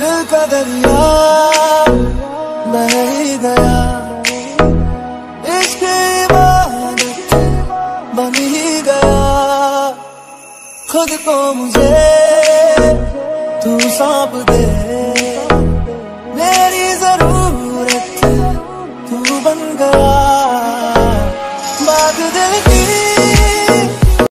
दिल का दरिया, बह ही गया। इसकी इबादत बन ही गया। खुद को मुझे तू सौंप दे। मेरी ज़रूरत तू बन गया। बात दिल की